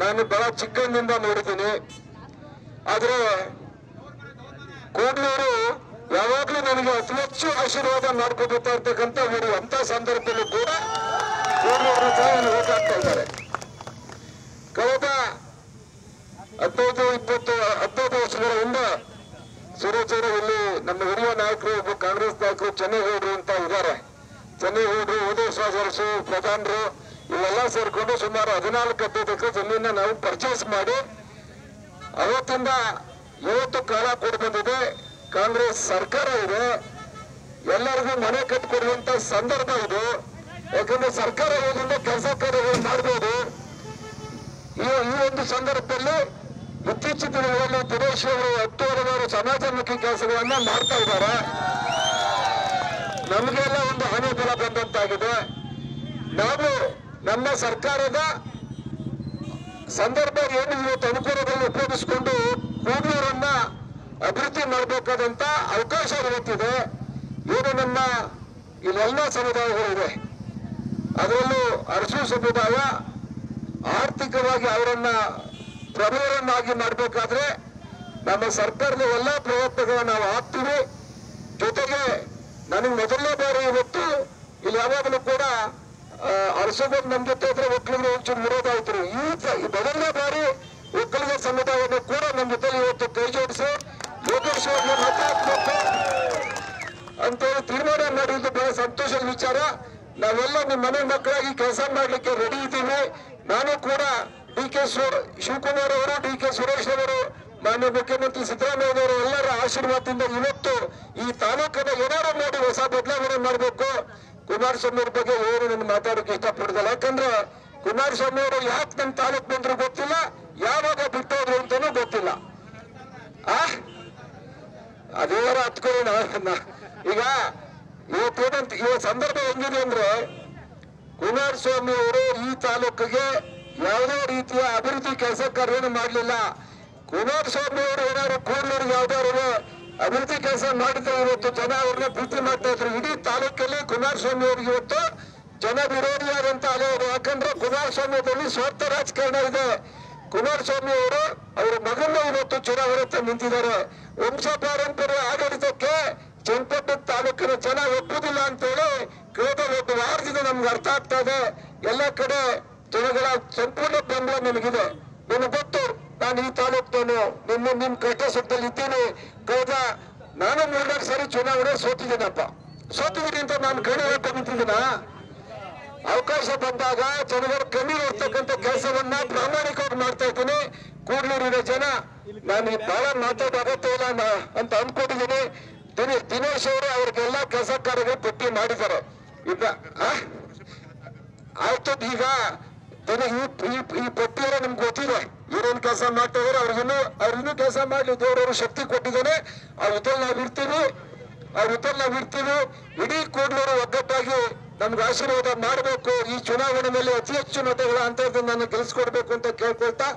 ನಾನು ಬಹಳ ಚಿಕ್ಕಂದಿಂದ ನೋಡಿದ್ದೀನಿ. ಆದ್ರೆ ಕೂಡ್ಲೂರು ಯಾವಾಗ್ಲೂ ನನಗೆ ಅತಿ ಹೆಚ್ಚು ಆಶೀರ್ವಾದ ಮಾಡ್ಕೋಬೇಕಾ ಇರ್ತಕ್ಕಂಥ ಊರು ಅಂತ ಸಂದರ್ಭದಲ್ಲಿ ಕೂಡ ಕೂಡ್ಲೂರು ಹಾಕ್ತಾ ಇದ್ದಾರೆ. ಕಳೆದ ಹದಿನೈದು, ಇಪ್ಪತ್ತು, ಹದಿನೈದು ವರ್ಷಗಳ ಹಿಂದೆ ಇಲ್ಲಿ ನಮ್ಮ ಹಿರಿಯ ನಾಯಕರು, ಒಬ್ಬ ಕಾಂಗ್ರೆಸ್ ನಾಯಕರು ಚೆನ್ನೈಗೌಡರು ಅಂತ ಇದ್ದಾರೆ. ಚೆನ್ನೈಗೌಡರು ಉದಯ ಸಾಗರ್ಸು ಪ್ರಧಾನರು ಇವೆಲ್ಲ ಸೇರಿಕೊಂಡು ಸುಮಾರು ಹದಿನಾಲ್ಕು ಹದಿನೈದು ಜಮೀನ ನಾವು ಪರ್ಚೇಸ್ ಮಾಡಿ, ಅವತ್ತಿಂದ ಇವತ್ತು ಕಾಲ ಕೊಟ್ಟು ಬಂದಿದೆ. ಕಾಂಗ್ರೆಸ್ ಸರ್ಕಾರ ಇದೆ. ಎಲ್ಲರಿಗೂ ಮನೆ ಕಟ್ಕೊಡುವಂತ ಸಂದರ್ಭ ಇದು. ಯಾಕಂದ್ರೆ ಸರ್ಕಾರ ಇರೋದ್ರಿಂದ ಕೆಲಸ ಕಾರ್ಯಗಳು ಮಾಡ್ಬೋದು. ಈ ಈ ಒಂದು ಸಂದರ್ಭದಲ್ಲಿ ಇತ್ತೀಚಿನ ದಿನಗಳಲ್ಲಿ ದಿನೇಶ್ ಅವರು ಹತ್ತು ಹಲವಾರು ಸಮಾಜಮುಖಿ ಕೆಲಸಗಳನ್ನ ಮಾಡ್ತಾ ಇದ್ದಾರೆ. ನಮಗೆಲ್ಲ ಒಂದು ಹಣೆ ಬಲ ಬಂದಂತಾಗಿದೆ. ನಾವು ನಮ್ಮ ಸರ್ಕಾರದ ಸಂದರ್ಭ ಏನು ಇವತ್ತು ಅನುಕೂಲದಲ್ಲಿ ಉಪಯೋಗಿಸಿಕೊಂಡು ಕೂಡಲೂರನ್ನ ಅಭಿವೃದ್ಧಿ ಮಾಡಬೇಕಾದಂತ ಅವಕಾಶ ಇವತ್ತಿದೆ. ಏನು ನಮ್ಮ ಇಲ್ಲೆಲ್ಲ ಸಮುದಾಯಗಳಿವೆ ಅದರಲ್ಲೂ ಅರಸು ಸಮುದಾಯ ಆರ್ಥಿಕವಾಗಿ ಅವರನ್ನ ಪ್ರಬಲರನ್ನಾಗಿ ಮಾಡಬೇಕಾದ್ರೆ ನಮ್ಮ ಸರ್ಕಾರದ ಎಲ್ಲ ಪ್ರಯತ್ನಗಳನ್ನ ನಾವು ಹಾಕ್ತೀವಿ ಜೊತೆಗೆ ನನಗೆ ಮೊದಲನೇ ಬಾರಿ ಇವತ್ತು ಇಲ್ಲಿ ಯಾವಾಗಲೂ ಕೂಡ ಅರಸೋಗೋದು ನಮ್ಮ ಜೊತೆ ಇದ್ರೆ ಒಕ್ಕಲಿಗರು ಒಂಚೂರು ವಿರೋಧ ಆಯ್ತರು. ಈ ಮೊದಲನೇ ಬಾರಿ ಒಕ್ಕಲಿಗ ಸಮುದಾಯವನ್ನು ಕೂಡ ನಮ್ಮ ಜೊತೆ ಇವತ್ತು ಕೈ ಜೋಡಿಸಿ ಯೋಗೇಶ್ ಅವ್ರನ್ನ ಮತ ಅಂತೇಳಿ ತೀರ್ಮಾನ ಮಾಡಿದ್ದು ಬಹಳ ಸಂತೋಷದ ವಿಚಾರ. ನಾವೆಲ್ಲ ನಿಮ್ಮ ಮನೆ ಮಕ್ಕಳಾಗಿ ಕೆಲಸ ಮಾಡ್ಲಿಕ್ಕೆ ರೆಡಿ ಇದ್ದೀವಿ. ನಾನು ಕೂಡ ಡಿ ಕೆ ಶಿವಕುಮಾರ್ ಅವರು, ಡಿ ಕೆ ಸುರೇಶ್ ಅವರು, ಮಾನ್ಯ ಮುಖ್ಯಮಂತ್ರಿ ಸಿದ್ದರಾಮಯ್ಯ ಅವರು ಎಲ್ಲರ ಆಶೀರ್ವಾದದಿಂದ ಇವತ್ತು ಈ ತಾಲೂಕನ್ನ ಏನಾರು ಮಾಡಿ ಹೊಸ ಬದಲಾವಣೆ ಮಾಡಬೇಕು. ಕುಮಾರಸ್ವಾಮಿ ಅವ್ರ ಬಗ್ಗೆ ಏನು ನಾನು ಮಾತಾಡೋಕೆ ಇಷ್ಟಪಡ್ದಲ್ಲ? ಯಾಕಂದ್ರೆ ಕುಮಾರಸ್ವಾಮಿ ಅವರು ಯಾಕೆ ನಮ್ಮ ತಾಲೂಕ್ ಬಂದ್ರು ಗೊತ್ತಿಲ್ಲ, ಯಾವಾಗ ಬಿಟ್ಟೋದ್ರು ಅಂತಾನೂ ಗೊತ್ತಿಲ್ಲ. ಆ? ಹತ್ಕೊಳ್ಳಿ ನಾನು ಈಗ ಇವತ್ತೇನಂತ ಇವ ಸಂದರ್ಭ ಹೆಂಗಿದೆ ಅಂದ್ರೆ ಕುಮಾರಸ್ವಾಮಿ ಅವರು ಈ ತಾಲೂಕಿಗೆ ಯಾವುದೇ ರೀತಿಯ ಅಭಿವೃದ್ಧಿ ಕೆಲಸ ಕಾರ್ಯವನ್ನು ಮಾಡಲಿಲ್ಲ. ಕುಮಾರಸ್ವಾಮಿ ಅವರು ಏನಾದ್ರು ಕೂಡ್ಲೂರಿಗೆ ಯಾವ್ದಾದ್ರು ಅಭಿವೃದ್ಧಿ ಕೆಲಸ ಮಾಡಿದ್ರೆ ಇವತ್ತು ಜನ ಅವ್ರನ್ನ ಪ್ರೀತಿ ಮಾಡ್ತಾ ಇದ್ರು. ಇಡೀ ತಾಲೂಕಲ್ಲಿ ಕುಮಾರಸ್ವಾಮಿ ಅವ್ರಿಗೆ ಇವತ್ತು ಜನ ವಿರೋಧಿಯಾದಂತ ಅಲೆ ಇದೆ ಯಾಕಂದ್ರೆ ಕುಮಾರಸ್ವಾಮ್ಯದಲ್ಲಿ ಸ್ವಾರ್ಥ ರಾಜಕಾರಣ ಇದೆ. ಕುಮಾರಸ್ವಾಮಿ ಅವರು ಅವರ ಮಗನ ಇವತ್ತು ಚುನಾವಣೆ ನಿಂತಿದ್ದಾರೆ. ವಂಶ ಪಾರಂಪರ್ಯ ಆಡಳಿತಕ್ಕೆ ಚನ್ನಪಟ್ಟಣ ತಾಲೂಕಿನ ಜನ ಒಪ್ಪುದಿಲ್ಲ ಅಂತೇಳಿ ಕಳೆದ ಒಂದು ವಾರದಿಂದ ನಮ್ಗೆ ಅರ್ಥ ಆಗ್ತಾ ಇದೆ. ಎಲ್ಲ ಕಡೆ ಜನಗಳ ಸಂಪೂರ್ಣ ಬೆಂಬಲ ನಿಮಗಿದೆ. ನಿಮಗೆ ಗೊತ್ತು ನಾನು ಈ ತಾಲೂಕ್ನವನು ನಿಮ್ಮ ನಿಮ್ ಕಷ್ಟ ಸುಖದಲ್ಲಿ ಇದ್ದೀನಿ. ಕಳೆದ ನಾನು ಮೂರ್ನಾಲ್ಕು ಸಾರಿ ಚುನಾವಣೆ ಸೋತಿದ್ದೀನಪ್ಪ. ಸೋತಿದ್ದೀನಿ ಅಂತ ನಾನು ಕಡೆ ನಿಂತಿದ್ದೀನ? ಅವಕಾಶ ಬಂದಾಗ ಜನಗಳ ಕಮ್ಮಿ ಇರ್ತಕ್ಕಂಥ ಕೆಲಸವನ್ನ ಪ್ರಾಮಾಣಿಕವಾಗಿ ಮಾಡ್ತಾ ಇದ್ದೀನಿ. ಕೂಡ್ಲೂರಿನ ಜನ, ನಾನು ಬಹಳ ಮಾತಾಡೋ ಅಗತ್ಯ ಇಲ್ಲ ಅಂತ ಅನ್ಕೊಂಡಿದ್ದೀನಿ. ದಿನೇ- ದಿನೇಶ್ ಅವರು ಅವ್ರಿಗೆಲ್ಲ ಕೆಲಸ ಕಾರ್ಯಗಳು ಪಟ್ಟಿ ಮಾಡಿದ್ದಾರೆ. ಈಗ? ಆಯ್ತು ಈಗ, ದಿನ ಈ, ಈ- ಪಟ್ಟಿಯರ ನಿಮ್ಗೆ ಗೊತ್ತಿದೆ. ಏನೇನ್ ಕೆಲಸ ಮಾಡ್ತಾ ಇದಾರೆ ಅವ್ರಿಗಿನ್ನೂ ಅವ್ರಿನ್ನೂ ಕೆಲಸ ಮಾಡ್ಲಿ, ದೇವರವರು ಶಕ್ತಿ ಕೊಟ್ಟಿದ್ದಾನೆ. ಆ ಜೊತೆ ನಾವು ಇರ್ತೀವಿ. ಆ ಜೊತೆ ನಾವು ಇರ್ತೀವಿ. ಇಡೀ ಕೂಡ್ಲೂರು ಒಗ್ಗಟ್ಟಾಗಿ ನಮ್ಗೆ ಆಶೀರ್ವಾದ ಮಾಡಬೇಕು. ಈ ಚುನಾವಣೆ ಮೇಲೆ ಅತಿ ಹೆಚ್ಚು ಮತಗಳ ಅಂತರದಿಂದ ನಾನು ಗೆಲ್ಸ್ಕೊಡ್ಬೇಕು ಅಂತ ಕೇಳ್ಕೊಳ್ತಾ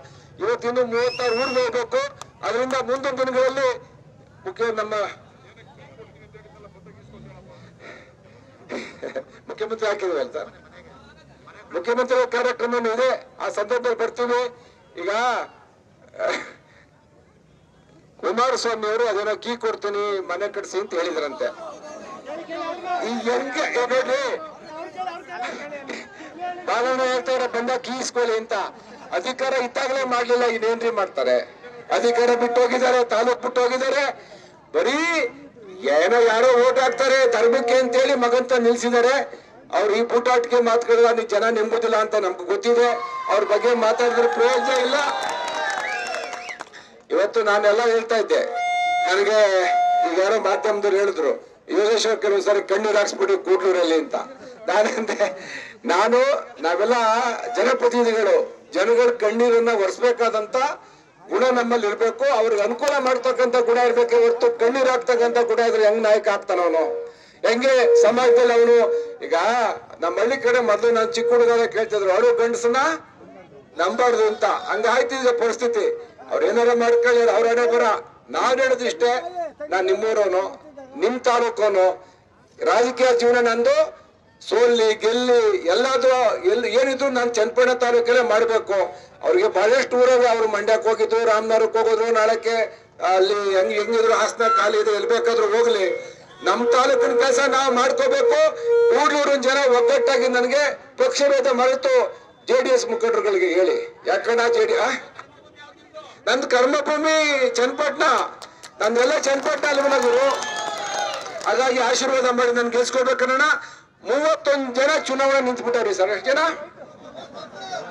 ಇವತ್ತಿನ ಮೂವತ್ತಾರು ಊರಿಗೆ ಹೋಗ್ಬೇಕು. ಅದರಿಂದ ಮುಂದಿನ ದಿನಗಳಲ್ಲಿ ಮುಖ್ಯ ನಮ್ಮ ಮುಖ್ಯಮಂತ್ರಿ ಹಾಕಿದ್ವಿ ಸರ್ ಮುಖ್ಯಮಂತ್ರಿ ಕಾರ್ಯಕ್ರಮ ಇದೆ. ಆ ಸಂದರ್ಭದಲ್ಲಿ ಬರ್ತೀವಿ. ಈಗ ಕುಮಾರಸ್ವಾಮಿ ಅವರು ಅದೇನೋ ಕೀ ಕೊಡ್ತೀನಿ, ಮನೆ ಕಟ್ಸಿ ಅಂತ ಹೇಳಿದ್ರಂತೆ. ಈ ಹೆಂಗ ಬಾಲಣ್ಣ ಹೇಳ್ತಾರೆ ಬಂದ ಕೀಸ್ಕೊಳ್ಳಿ ಅಂತ. ಅಧಿಕಾರ ಇತ್ತಾಗಲೇ ಮಾಡ್ಲಿಲ್ಲ, ಇನ್ನೇನ್ರಿ ಮಾಡ್ತಾರೆ? ಅಧಿಕಾರ ಬಿಟ್ಟು ಹೋಗಿದ್ದಾರೆ ತಾಲೂಕ್ ಬಿಟ್ಟು ಹೋಗಿದ್ದಾರೆ ಬರೀ ಏನೋ ಯಾರೋ ಓಟ್ ಹಾಕ್ತಾರೆ, ಧರ್ಮಕ್ಕೆ ಅಂತೇಳಿ ಮಗಂತ ನಿಲ್ಸಿದ್ದಾರೆ. ಅವ್ರು ಈ ಪುಟಾಟಿಕೆ ಮಾತುಗಳ ಜನ ನೆಂಬುದಿಲ್ಲ ಅಂತ ನಮ್ಗೆ ಗೊತ್ತಿದೆ. ಅವ್ರ ಬಗ್ಗೆ ಮಾತಾಡಿದ್ರೆ ಪ್ರಯೋಜನ ಇಲ್ಲ. ಇವತ್ತು ನಾನೆಲ್ಲ ಹೇಳ್ತಾ ಇದ್ದೆ. ನನಗೆ ಈಗ ಯಾರೋ ಮಾಧ್ಯಮದವ್ರು ಹೇಳಿದ್ರು ಯೋಗೇಶ್ವರ್ ಕೆಲವು ಸರಿ ಕಣ್ಣೀರು ಹಾಕ್ಸ್ಬಿಡಿ ಕೂಡ್ಲೂರಲ್ಲಿ ಅಂತ. ನಾನಂದೆ, ನಾನು ನಾವೆಲ್ಲ ಜನಪ್ರತಿನಿಧಿಗಳು, ಜನಗಳ ಕಣ್ಣೀರನ್ನ ಒರೆಸ್ಬೇಕಾದಂತ ಗುಣ ನಮ್ಮಲ್ಲಿ ಇರ್ಬೇಕು. ಅವ್ರಿಗೆ ಅನುಕೂಲ ಮಾಡ್ತಕ್ಕಂಥ ಗುಣ ಇರ್ಬೇಕೆ ಹೊರತು ಕಣ್ಣೀರ್ ಹಾಕ್ತಕ್ಕಂಥ ಗುಣ ಇದ್ರೆ ಹೆಂಗ್ ನಾಯಕ ಆಗ್ತಾನ ಅವನು ಹೆಂಗೆ ಸಮಾಜದಲ್ಲಿ ಅವನು ಈಗ ನಮ್ಮ ಹಳ್ಳಿ ಕಡೆ ಮೊದಲು ನಾನು ಚಿಕ್ಕ ಹುಡುಗ ಕೇಳ್ತಿದ್ರು ಅಳು ಗಂಡಸನ್ನ ನಂಬಾರ್ದು ಅಂತ. ಹಂಗಾಯ್ತು ಈಗ ಪರಿಸ್ಥಿತಿ. ಅವ್ರ ಏನಾರ ಮಾಡ್ಕೊಳ್ಳಿ ಅವ್ರ ಹಣೆ ಬರ. ನಾನ್ ಹೇಳೋದು ಇಷ್ಟೇ, ನಾನ್ ನಿಮ್ಮೂರವನು, ನಿಮ್ ತಾಲೂಕವನು. ರಾಜಕೀಯ ಜೀವನ ನಂದು, ಸೋಲ್ಲಿ, ಗೆಲ್ಲಿ, ಎಲ್ಲಾದ್ರೂ ಎಲ್ಲಿ ಏನಿದ್ರು ನಾನು ಚನ್ನಪಟ್ಟಣ ತಾಲೂಕಲ್ಲೇ ಮಾಡಬೇಕು. ಅವ್ರಿಗೆ ಬಹಳಷ್ಟು ಊರಲ್ಲಿ ಅವ್ರು ಮಂಡ್ಯಕ್ಕೆ ಹೋಗಿದ್ರು, ರಾಮನಗರಕ್ಕೆ ಹೋಗೋದ್ರು, ನಾಳಕ್ಕೆ ಅಲ್ಲಿ ಹೆಂಗ್, ಹೆಂಗಿದ್ರು ಹಾಸನ ಖಾಲಿ ಇದೆ, ಎಲ್ಲಿ ಬೇಕಾದ್ರೂ ಹೋಗ್ಲಿ. ನಮ್ಮ ತಾಲೂಕಿನ ಕೆಲಸ ನಾವು ಮಾಡ್ಕೋಬೇಕು. ಕೂಡ್ಲೂರಿನ ಜನ ಒಗ್ಗಟ್ಟಾಗಿ ನನಗೆ ಪಕ್ಷಭೇದ ಮರೆತು ಜೆ ಡಿ ಎಸ್ ಮುಖಂಡರುಗಳಿಗೆ ಹೇಳಿ. ಯಾಕಣ್ಣ ಜೆ ಡಿ ನಂದು ಕರ್ಮಭೂಮಿ ಚನ್ನಪಟ್ಟಣ ನಂದೆಲ್ಲ ಚನ್ನಪಟ್ಟಣ ಅಲ್ವನಗುರು ಹಾಗಾಗಿ ಆಶೀರ್ವಾದ ಮಾಡಿ ನನ್ ಗೆಲ್ಸ್ಕೊಡ್ಬೇಕಣ್ಣ ಮೂವತ್ತೊಂದು ಜನ ಚುನಾವಣೆ ನಿಂತ್ಬಿಟ್ಟವ್ರಿ ಸರ್. ಎಷ್ಟು ಜನ?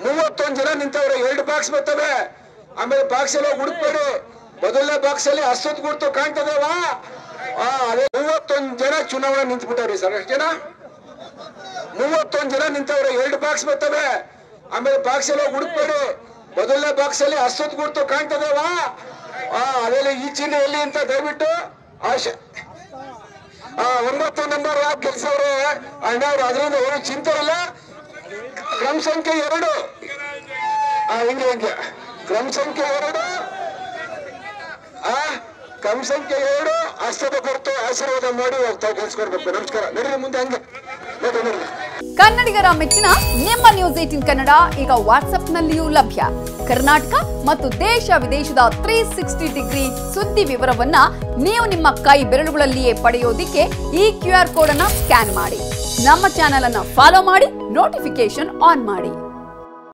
ಮೂವತ್ತೊಂದು ಜನ ನಿಂತವ್ರೆ. ಎರಡು ಬಾಕ್ಸ್ ಬರ್ತವೆ ಆಮೇಲೆ ಬಾಕ್ಸ್ ಎಲ್ಲ ಹುಡುಕ್ಬೇಡಿ. ಮೊದಲನೇ ಬಾಕ್ಸ್ ಅಲ್ಲಿ ಹಸ್ತದ ಗುರ್ತು ಕಾಣ್ತದವಾ? ಅದೇ ಮೂವತ್ತೊಂದು ಜನ ಚುನಾವಣೆ ನಿಂತ್ಬಿಟ್ಟವ್ರಿ ಸರ್. ಎಷ್ಟು ಜನ? ಮೂವತ್ತೊಂದು ಜನ ನಿಂತವ್ರೆ. ಎರಡು ಬಾಕ್ಸ್ ಬರ್ತವೆ. ಆಮೇಲೆ ಬಾಕ್ಸ್ ಎಲ್ಲ ಹುಡುಕ್ಬೇಡಿ. ಮೊದಲನೇ ಬಾಕ್ಸ್ ಅಲ್ಲಿ ಅಸ್ವತ್ ಗುರ್ತು ಕಾಣ್ತದವಾ ಆ ಅದೇ ಈ ಚಿನ್ನ ಎಲ್ಲಿ ಅಂತ ದಯವಿಟ್ಟು ಆಶೆ ಆ, ಒಂಬತ್ತು ನಂಬರ್ ಯಾಕೆ ಅವರು ಅಣ್ಣ ಅವ್ರು, ಅದರಿಂದ ಅವರು ಚಿಂತೆ ಇಲ್ಲ ಕ್ರಮ ಸಂಖ್ಯೆ ಎರಡು. ಹಿಂಗೆ ಹಿಂಗೆ. ಕ್ರಮ ಸಂಖ್ಯೆ ಎರಡು. ಕ್ರಮ ಸಂಖ್ಯೆ ಎರಡು ಹಸ್ತದ ಆಶೀರ್ವಾದ ಮಾಡಿ ಹೋಗ್ತಾ ನಮಸ್ಕಾರ. ನಡೀರಿ ಮುಂದೆ ಹಂಗೆ. ನೋಡಿ ನೋಡಿ ಕನ್ನಡಿಗರ ಮೆಚ್ಚಿನ ನಿಮ್ಮ ನ್ಯೂಸ್ ಏಟಿನ್ ಕನ್ನಡ ಈಗ ವಾಟ್ಸ್ಆಪ್ನಲ್ಲಿಯೂ ಲಭ್ಯ. ಕರ್ನಾಟಕ ಮತ್ತು ದೇಶ ವಿದೇಶದ ತ್ರೀ ಸಿಕ್ಸ್ಟಿ ಡಿಗ್ರಿ ಸುದ್ದಿ ವಿವರವನ್ನ ನೀವು ನಿಮ್ಮ ಕೈ ಬೆರಳುಗಳಲ್ಲಿಯೇ ಪಡೆಯೋದಿಕ್ಕೆ ಈ ಕ್ಯೂ ಆರ್ ಕೋಡ್ ಅನ್ನ ಸ್ಕ್ಯಾನ್ ಮಾಡಿ. ನಮ್ಮ ಚಾನೆಲ್ ಅನ್ನ ಫಾಲೋ ಮಾಡಿ ನೋಟಿಫಿಕೇಶನ್ ಆನ್ ಮಾಡಿ.